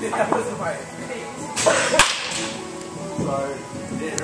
That was my. Sorry.